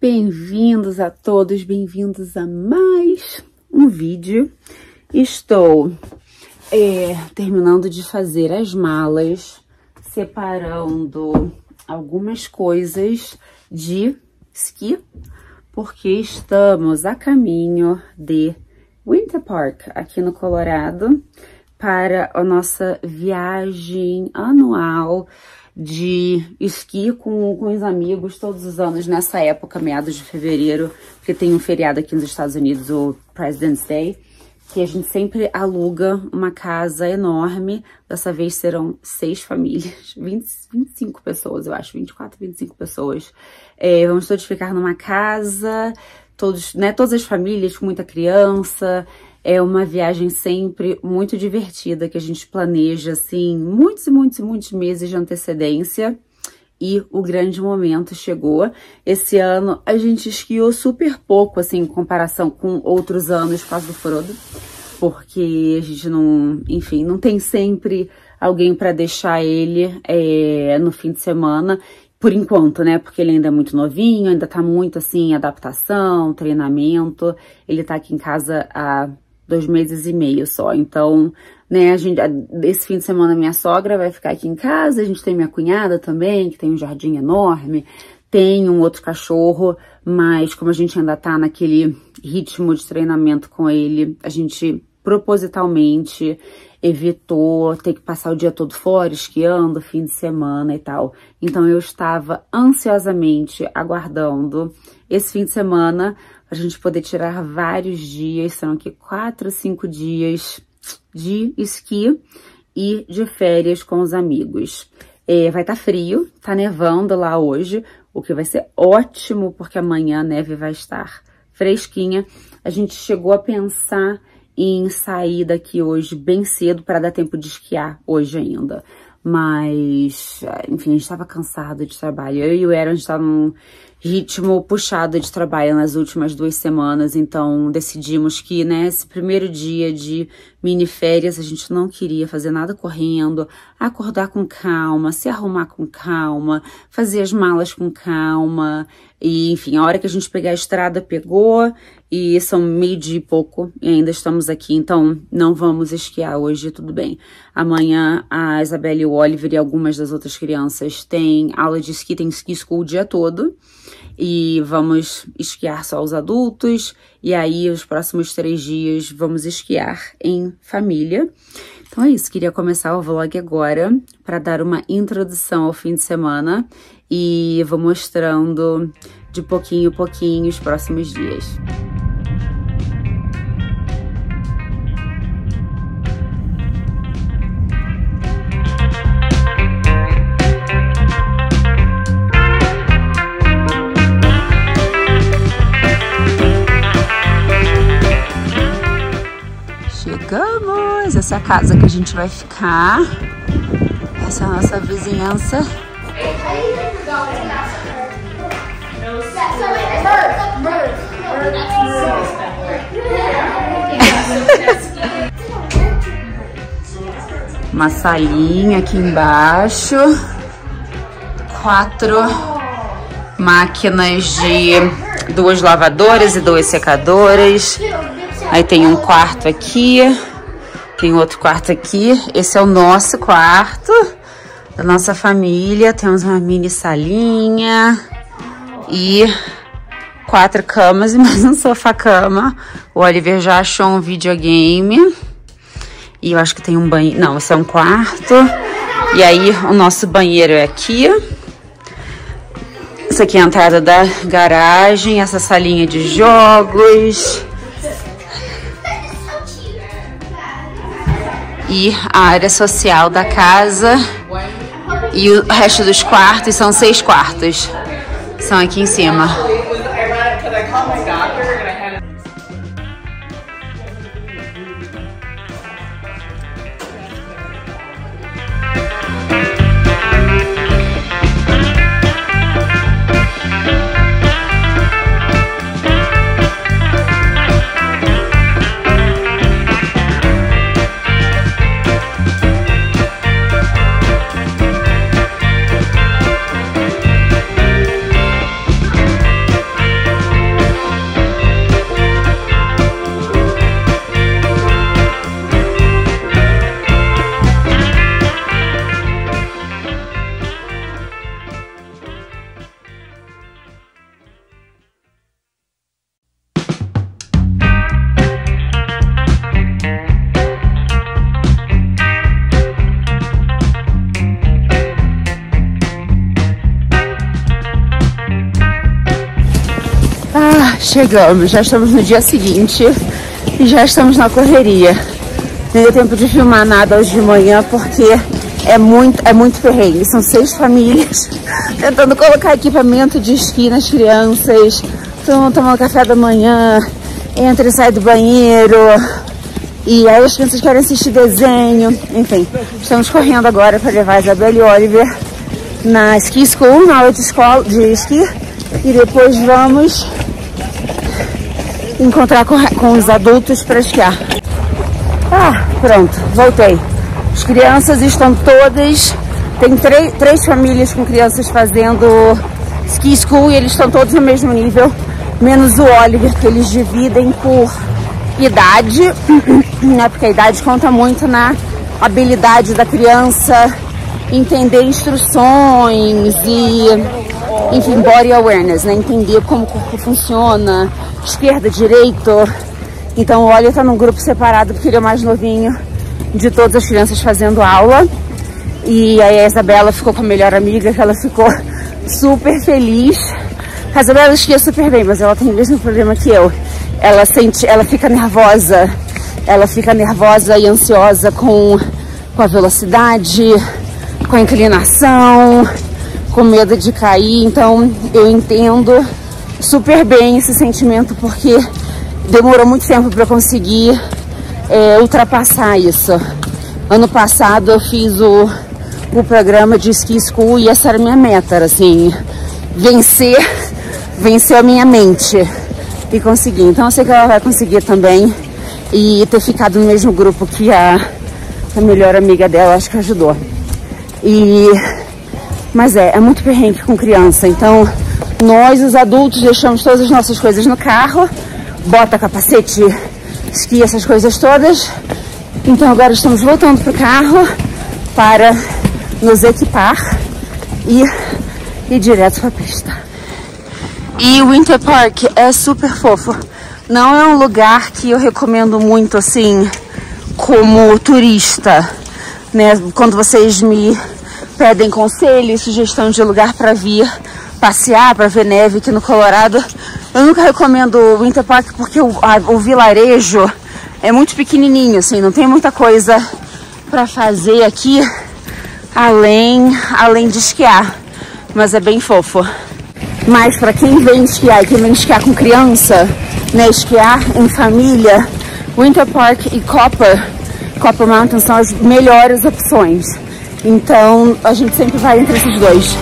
Bem-vindos a todos, bem-vindos a mais um vídeo. Estou é, terminando de fazer as malas, separando algumas coisas de esqui, porque estamos a caminho de Winter Park, aqui no Colorado, para a nossa viagem anual de esqui com, com os amigos todos os anos nessa época, meados de fevereiro, porque tem um feriado aqui nos Estados Unidos, o President's Day, que a gente sempre aluga uma casa enorme. Dessa vez serão seis famílias, 20, 25 pessoas, eu acho, 24, 25 pessoas. É, vamos todos ficar numa casa, todos, né, todas as famílias com muita criança. É uma viagem sempre muito divertida que a gente planeja assim muitos e muitos e muitos meses de antecedência. E o grande momento chegou. Esse ano a gente esquiou super pouco, assim, em comparação com outros anos por causa do Frodo. Porque a gente não, enfim, não tem sempre alguém para deixar ele é, no fim de semana por enquanto, né? Porque ele ainda é muito novinho, ainda tá muito assim, adaptação, treinamento. Ele tá aqui em casa há dois meses e meio só. Então, né, a gente, esse fim de semana minha sogra vai ficar aqui em casa, a gente tem minha cunhada também, que tem um jardim enorme, tem um outro cachorro, mas como a gente ainda tá naquele ritmo de treinamento com ele, a gente propositalmente evitou ter que passar o dia todo fora, esquiando, fim de semana e tal. Então eu estava ansiosamente aguardando esse fim de semana a gente poder tirar vários dias, são aqui quatro, cinco dias de esqui e de férias com os amigos. É, vai estar tá frio, tá nevando lá hoje, o que vai ser ótimo porque amanhã a neve vai estar fresquinha. A gente chegou a pensar em sair daqui hoje bem cedo para dar tempo de esquiar hoje ainda. Mas, enfim, a gente estava cansado de trabalho. Eu e o Aaron estavam ritmo puxado de trabalho nas últimas duas semanas, então decidimos que, né, esse primeiro dia de mini férias a gente não queria fazer nada correndo, acordar com calma, se arrumar com calma, fazer as malas com calma, e enfim, a hora que a gente pegar a estrada pegou, e são meio-dia e pouco e ainda estamos aqui, então não vamos esquiar hoje, tudo bem. Amanhã a Isabelle e o Oliver e algumas das outras crianças têm aula de esqui, tem ski school o dia todo e vamos esquiar só os adultos e aí os próximos três dias vamos esquiar em família. Então é isso, queria começar o vlog agora para dar uma introdução ao fim de semana e vou mostrando de pouquinho em pouquinho os próximos dias. Essa é a casa que a gente vai ficar. Essa é a nossa vizinhança. Uma salinha aqui embaixo. Quatro máquinas de duas lavadoras e duas secadoras. Aí tem um quarto aqui. Tem outro quarto aqui. Esse é o nosso quarto da nossa família. Temos uma mini salinha e quatro camas e mais um sofá-cama. O Oliver já achou um videogame. E eu acho que tem um banheiro. Não, esse é um quarto. E aí, o nosso banheiro é aqui. Essa aqui é a entrada da garagem. Essa salinha de jogos. E a área social da casa. E o resto dos quartos são seis quartos. São aqui em cima. Chegamos, já estamos no dia seguinte e já estamos na correria. Não deu tempo de filmar nada hoje de manhã porque é muito, é muito perrengue. São seis famílias tentando colocar equipamento de esqui nas crianças, todo mundo tomando café da manhã, entra e sai do banheiro. E aí as crianças querem assistir desenho. Enfim, estamos correndo agora para levar a Isabela e Oliver na ski school, na aula de escola de esqui. E depois vamos encontrar com, com os adultos para esquiar. Ah, pronto, voltei. As crianças estão todas. Tem três famílias com crianças fazendo ski school e eles estão todos no mesmo nível, menos o Oliver, que eles dividem por idade, né? Porque a idade conta muito na habilidade da criança entender instruções e, enfim, body awareness, né? Entender como o corpo funciona, esquerda, direito. Então o Oliver tá num grupo separado porque ele é o mais novinho de todas as crianças fazendo aula. E aí a Isabela ficou com a melhor amiga, que ela ficou super feliz. A Isabela esquia super bem, mas ela tem o mesmo problema que eu. Ela sente, ela fica nervosa, ela fica nervosa e ansiosa com, com a velocidade, com a inclinação, com medo de cair. Então eu entendo super bem esse sentimento porque demorou muito tempo para conseguir é, ultrapassar isso. Ano passado eu fiz o, o programa de ski school e essa era a minha meta, era assim, vencer, vencer a minha mente e conseguir. Então eu sei que ela vai conseguir também e ter ficado no mesmo grupo que a, a melhor amiga dela, acho que ajudou. E mas é, é muito perrengue com criança, então nós, os adultos, deixamos todas as nossas coisas no carro, bota capacete esqui, essas coisas todas. Então agora estamos voltando para o carro para nos equipar e ir direto para a pista. E o Winter Park é super fofo. Não é um lugar que eu recomendo muito assim como turista, né? Quando vocês me pedem conselho e sugestão de lugar para vir passear, para ver neve aqui no Colorado, eu nunca recomendo o Winter Park porque o, a, o vilarejo é muito pequenininho, assim, não tem muita coisa para fazer aqui além, além de esquiar, mas é bem fofo. Mas para quem vem esquiar quem vem esquiar com criança, né, esquiar em família, Winter Park e Copper, Copper Mountain são as melhores opções. Então a gente sempre vai entre esses dois.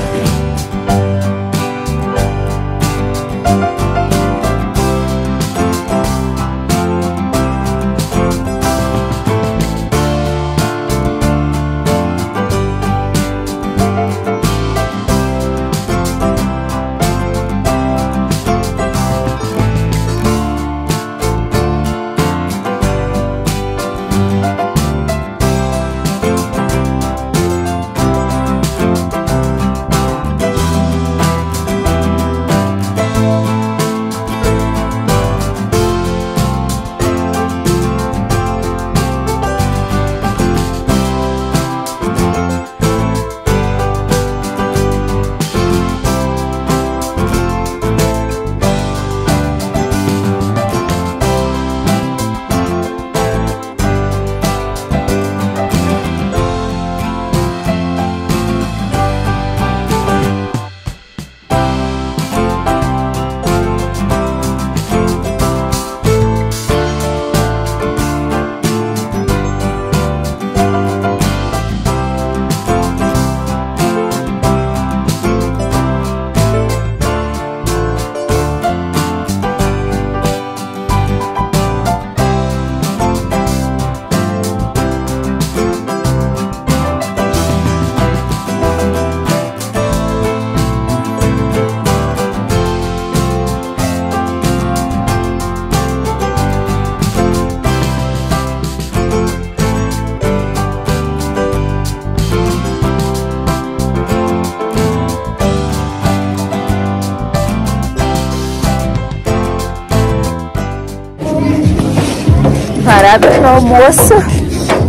Almoço.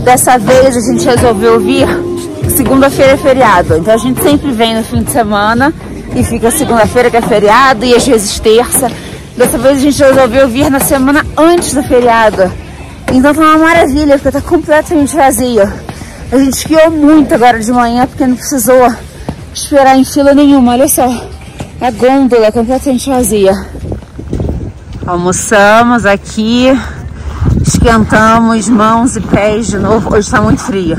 Dessa vez a gente resolveu vir segunda-feira é feriado. Então a gente sempre vem no fim de semana e fica segunda-feira que é feriado e às vezes terça. Dessa vez a gente resolveu vir na semana antes do feriado. Então tá uma maravilha, porque tá completamente vazio. A gente esquiou muito agora de manhã, porque não precisou esperar em fila nenhuma. Olha só, a gôndola completamente vazia. Almoçamos aqui, esquentamos mãos e pés de novo. Hoje tá muito frio.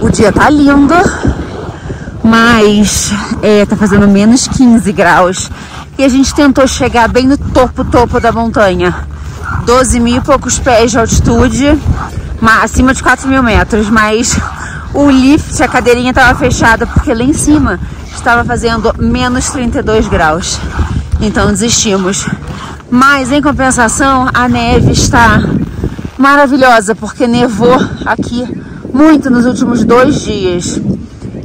O dia tá lindo, mas é, tá fazendo menos 15 graus. E a gente tentou chegar bem no topo, topo da montanha. 12 mil e poucos pés de altitude, acima de 4 mil metros, mas o lift, a cadeirinha estava fechada porque lá em cima estava fazendo menos 32 graus. Então desistimos. Mas em compensação, a neve está maravilhosa porque nevou aqui muito nos últimos dois dias.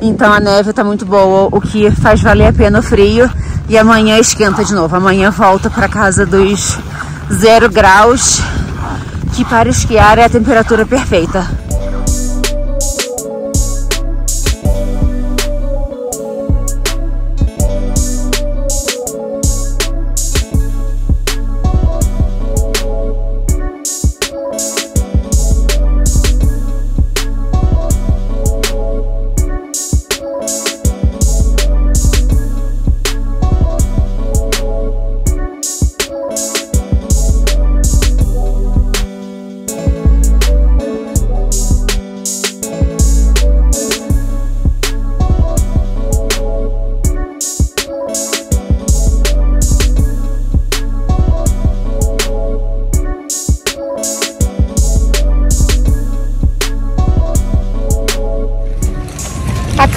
Então a neve está muito boa, o que faz valer a pena o frio. E amanhã esquenta de novo. Amanhã volta para casa dos zero graus, que para esquiar é a temperatura perfeita.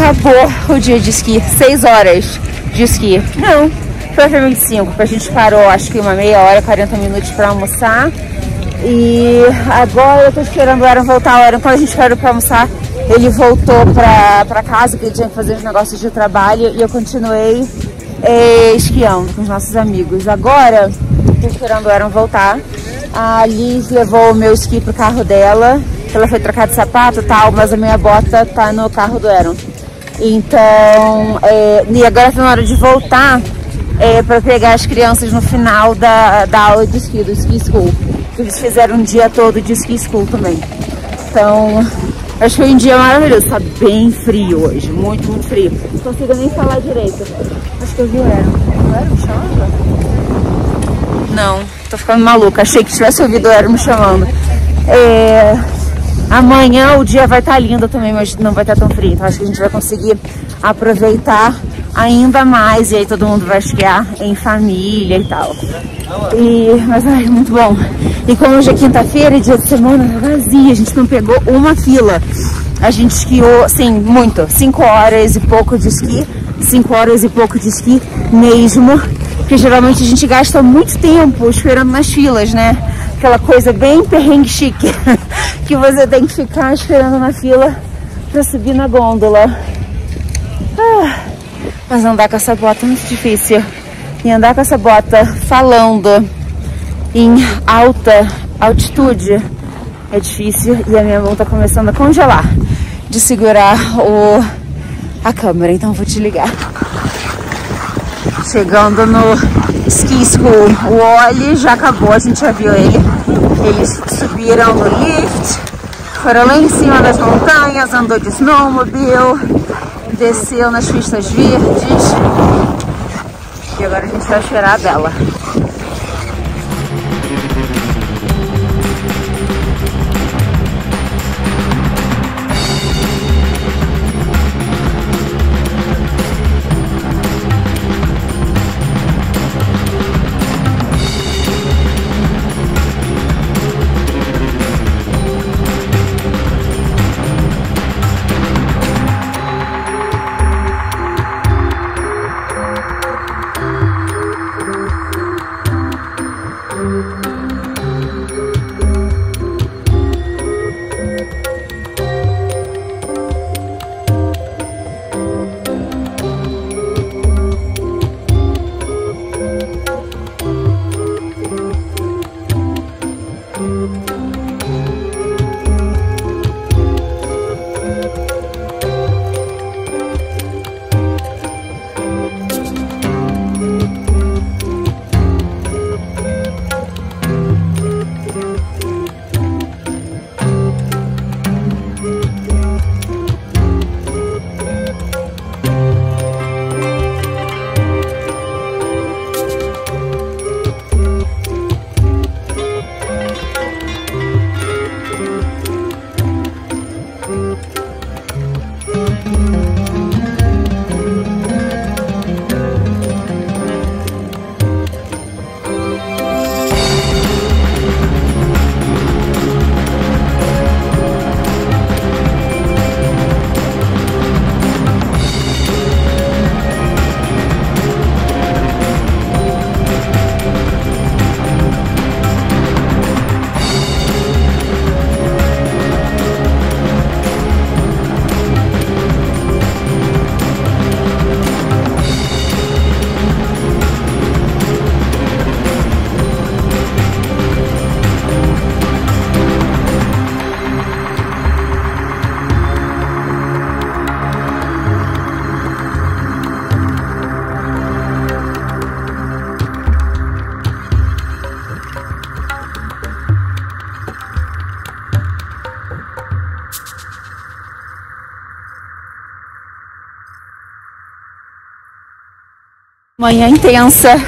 Acabou o dia de esqui. Seis horas de esqui. Não, provavelmente cinco, porque a gente parou acho que uma meia hora, 40 minutos para almoçar. E agora eu tô esperando o Aaron voltar. O Aaron, quando a gente parou para almoçar, ele voltou para casa, que ele tinha que fazer os negócios de trabalho. E eu continuei é, esquiando com os nossos amigos. Agora, tô esperando o Aaron voltar. A Liz levou o meu esqui pro carro dela. Ela foi trocar de sapato e tal, mas a minha bota tá no carro do Aaron. Então, é, e agora está na hora de voltar é, para pegar as crianças no final da, da aula de esqui, do ski school. Eles fizeram um dia todo de ski school também. Então, acho que foi um dia maravilhoso. Tá bem frio hoje, muito, muito frio. Não consigo nem falar direito. Acho que eu vi o Aaron. O Aaron me chamando? Não, tô ficando maluca. Achei que tivesse ouvido o Aaron me chamando. É, Amanhã o dia vai estar tá lindo também, mas não vai estar tá tão frio. Então acho que a gente vai conseguir aproveitar ainda mais. E aí todo mundo vai esquiar em família e tal. E, mas ai, muito bom. E como hoje é quinta-feira, dia de semana, tá vazia. A gente não pegou uma fila. A gente esquiou, sim, muito. Cinco horas e pouco de esqui. Cinco horas e pouco de esqui mesmo. Porque geralmente a gente gasta muito tempo esperando nas filas, né? Aquela coisa bem perrengue chique. que você tem que ficar esperando na fila para subir na gôndola. Ah, mas andar com essa bota é muito difícil. E andar com essa bota falando em alta altitude é difícil e a minha mão tá começando a congelar de segurar o, a câmera, então vou te ligar. Chegando no Ski School, o Oli já acabou, a gente já viu ele. Eles subiram no lift, foram lá em cima das montanhas, andou de snowmobile, desceu nas pistas verdes. E agora a gente vai esperar a Bela. Manhã intensa,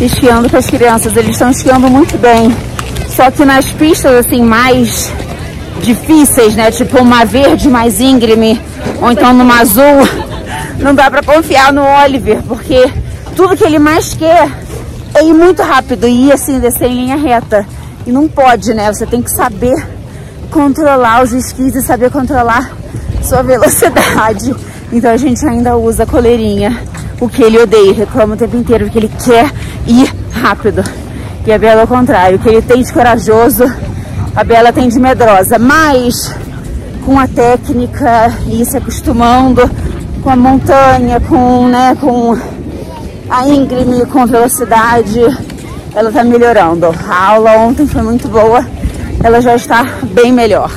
esquiando com as crianças. Eles estão esquiando muito bem. Só que nas pistas, assim, mais difíceis, né? Tipo uma verde mais íngreme, ou então numa azul, não dá pra confiar no Oliver, porque tudo que ele mais quer é ir muito rápido e ir assim, descer em linha reta. E não pode, né? Você tem que saber controlar os esquis e saber controlar sua velocidade. Então a gente ainda usa coleirinha, o que ele odeia, reclama o tempo inteiro, porque ele quer ir rápido. E a Bela ao contrário, que ele tem de corajoso, a Bela tem de medrosa. Mas com a técnica e se acostumando com a montanha, com, né, com a íngreme, com velocidade, ela tá melhorando. A aula ontem foi muito boa, ela já está bem melhor.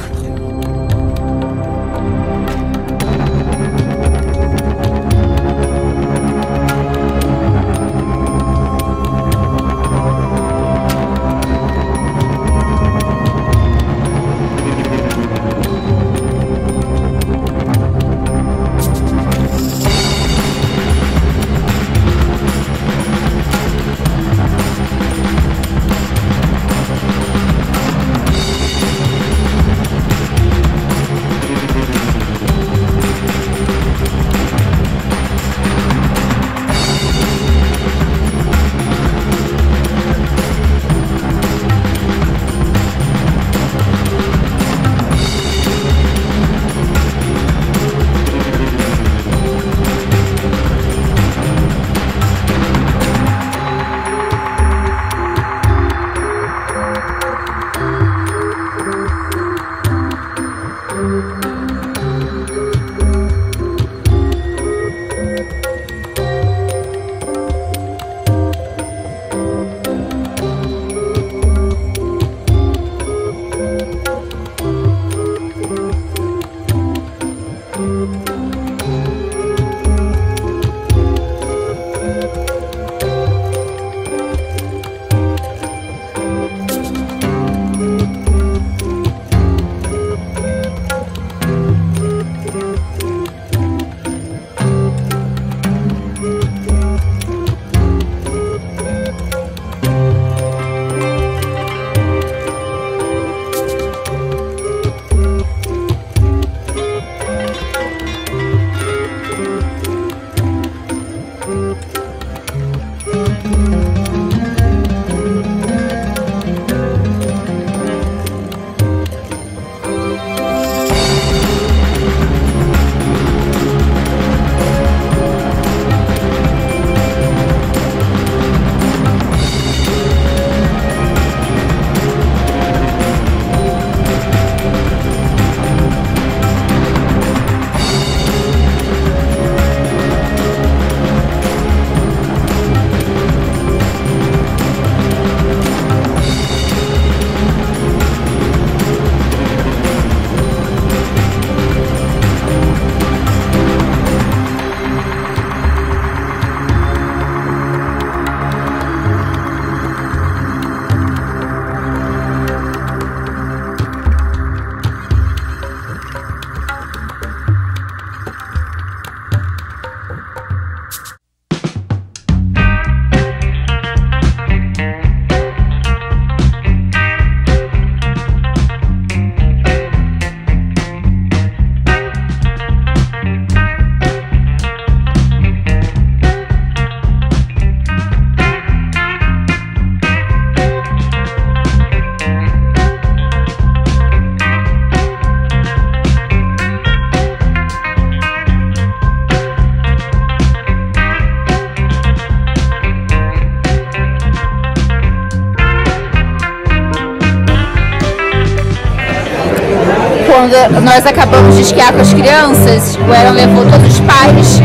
Nós acabamos de esquiar com as crianças, o Aaron levou todos os pais,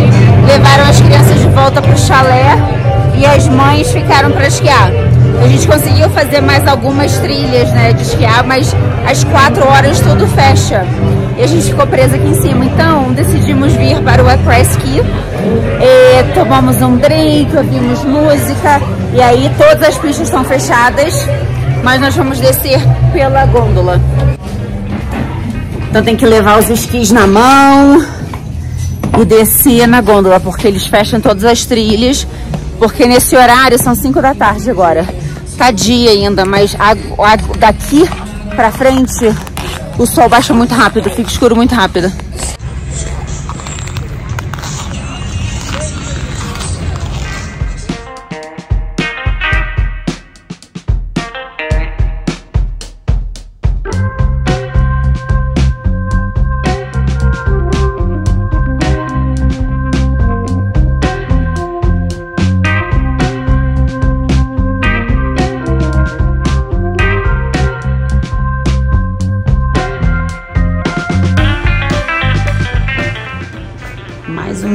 levaram as crianças de volta para o chalé e as mães ficaram para esquiar. A gente conseguiu fazer mais algumas trilhas né, de esquiar, mas às quatro horas tudo fecha. E a gente ficou presa aqui em cima. Então decidimos vir para o aquaski. Tomamos um drink, ouvimos música. E aí todas as pistas estão fechadas, mas nós vamos descer pela gôndola. Então tem que levar os esquis na mão e descer na gôndola, porque eles fecham todas as trilhas Porque nesse horário são 5 da tarde agora. Tá dia ainda, mas a, a, daqui pra frente o sol baixa muito rápido, fica escuro muito rápido.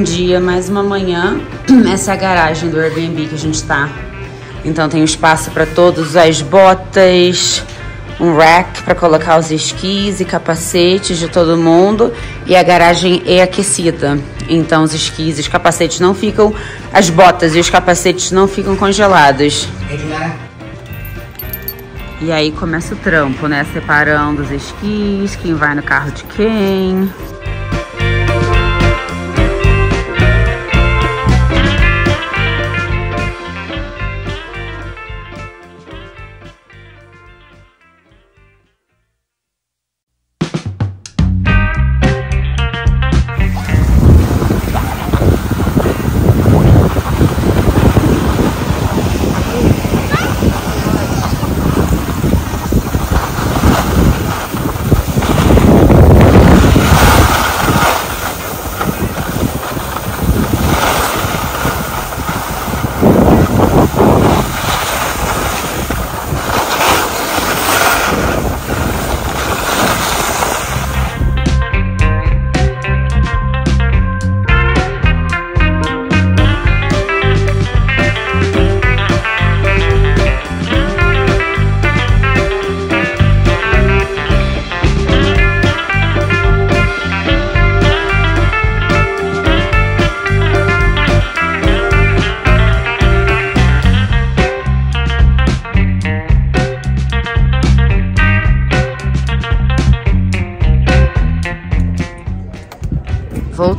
Dia, mais uma manhã. Essa é a garagem do Airbnb que a gente tá. Então tem espaço para todos as botas, um rack para colocar os esquis e capacetes de todo mundo. E a garagem é aquecida. Então os esquis e os capacetes não ficam, as botas e os capacetes não ficam congelados. E aí começa o trampo, né? Separando os esquis, quem vai no carro de quem.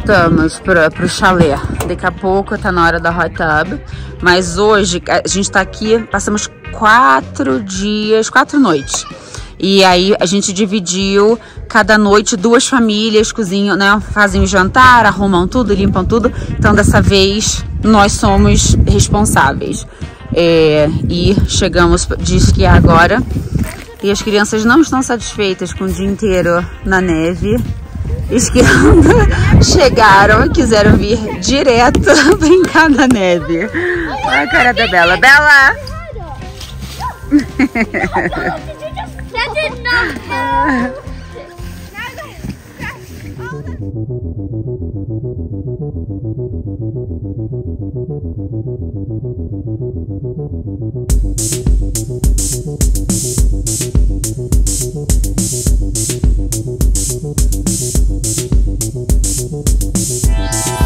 Voltamos para o chalé. Daqui a pouco tá na hora da hot tub. Mas hoje a gente tá aqui, passamos quatro dias, quatro noites. E aí a gente dividiu cada noite duas famílias cozinham, né? Fazem o jantar, arrumam tudo, limpam tudo. Então dessa vez nós somos responsáveis. É, e chegamos de esquiar agora. E as crianças não estão satisfeitas com o dia inteiro na neve esquiando, chegaram e quiseram vir direto brincar na neve. Olha a cara da Bela. Bela! Música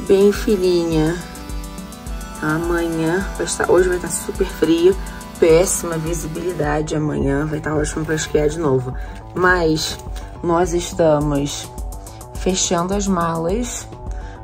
bem fininha. Amanhã vai estar, hoje vai estar super frio, péssima visibilidade. Amanhã vai estar ótimo para esquiar de novo. Mas nós estamos fechando as malas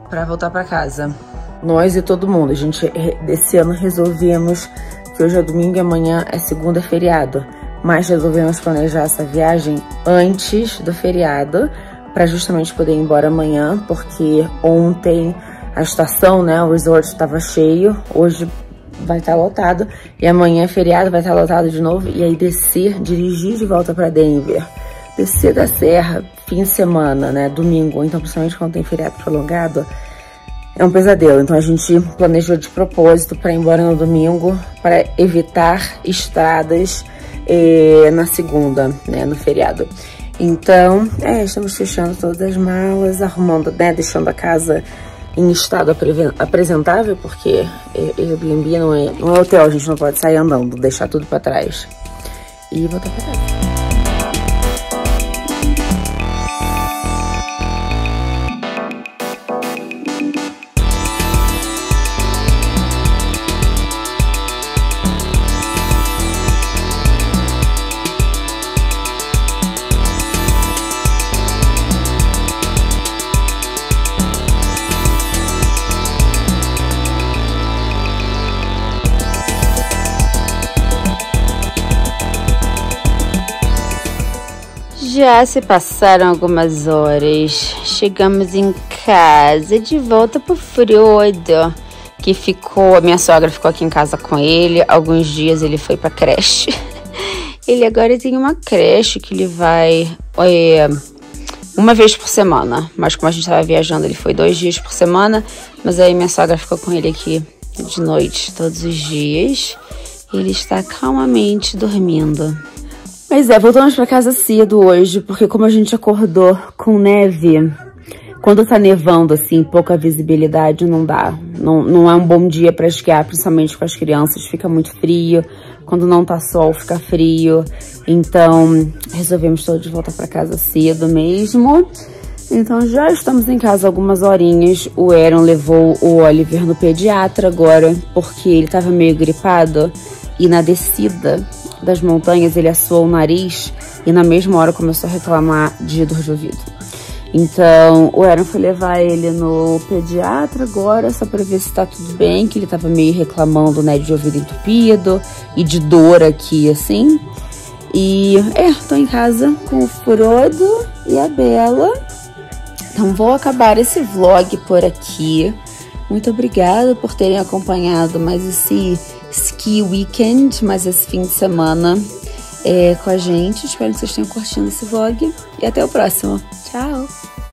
para voltar para casa. Nós e todo mundo. A gente, desse ano, resolvemos que hoje é domingo e amanhã é segunda feriado. Mas resolvemos planejar essa viagem antes do feriado, para justamente poder ir embora amanhã, porque ontem a estação, né, o resort estava cheio, hoje vai estar tá lotado, e amanhã é feriado, vai estar tá lotado de novo, e aí descer, dirigir de volta para Denver, descer da serra, fim de semana, né, domingo, então principalmente quando tem feriado prolongado, é um pesadelo. Então a gente planejou de propósito para ir embora no domingo, para evitar estradas eh, na segunda, né, no feriado. Então, é, estamos fechando todas as malas, arrumando, né, deixando a casa em estado apresentável, porque Airbnb não é, não é hotel, a gente não pode sair andando, deixar tudo para trás. E voltar para casa. Já se passaram algumas horas. Chegamos em casa, de volta pro Frodo, que ficou, a minha sogra ficou aqui em casa com ele. Alguns dias ele foi pra creche. Ele agora tem uma creche que ele vai é, uma vez por semana. Mas como a gente estava viajando, ele foi dois dias por semana. Mas aí minha sogra ficou com ele aqui de noite todos os dias. Ele está calmamente dormindo. Mas é, voltamos pra casa cedo hoje, porque como a gente acordou com neve, quando tá nevando, assim, pouca visibilidade, não dá. Não, não é um bom dia pra esquiar, principalmente com as crianças, fica muito frio. Quando não tá sol, fica frio. Então, resolvemos todos voltar pra casa cedo mesmo. Então, já estamos em casa algumas horinhas. O Aaron levou o Oliver no pediatra agora, porque ele tava meio gripado. E na descida, das montanhas, ele assoou o nariz e na mesma hora começou a reclamar de dor de ouvido. Então, o Aaron foi levar ele no pediatra agora, só pra ver se tá tudo bem, que ele tava meio reclamando, né, de ouvido entupido e de dor aqui, assim. E, é, tô em casa com o Frodo e a Bela. Então, vou acabar esse vlog por aqui. Muito obrigada por terem acompanhado mais esse ski weekend, mais esse fim de semana é, com a gente. Espero que vocês tenham curtido esse vlog e até o próximo. Tchau!